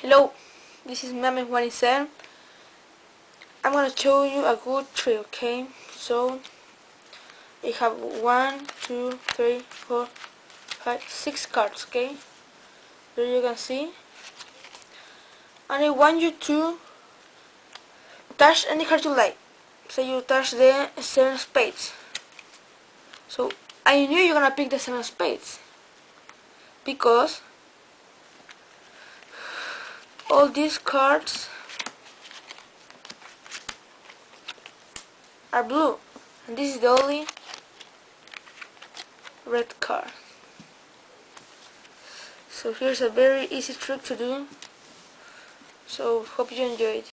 Hello, this is Mame Juanicer. I'm gonna show you a good trick, okay? So, we have one, two, three, four, five, six cards, okay? There you can see. And I want you to touch any card you like. So you touch the seven spades. So, I knew you're gonna pick the seven spades. Because all these cards are blue. And this is the only red card. So here's a very easy trick to do. So hope you enjoyed